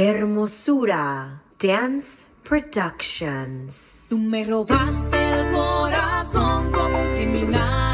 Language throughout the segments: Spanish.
Hermosura Dance Productions. Tú me robaste el corazón como un criminal.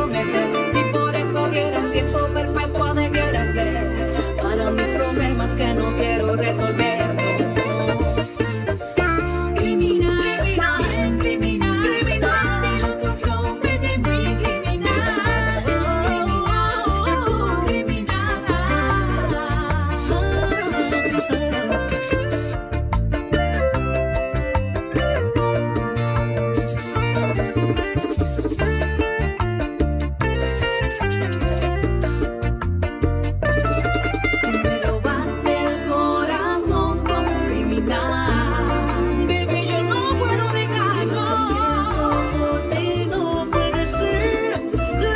prometer Love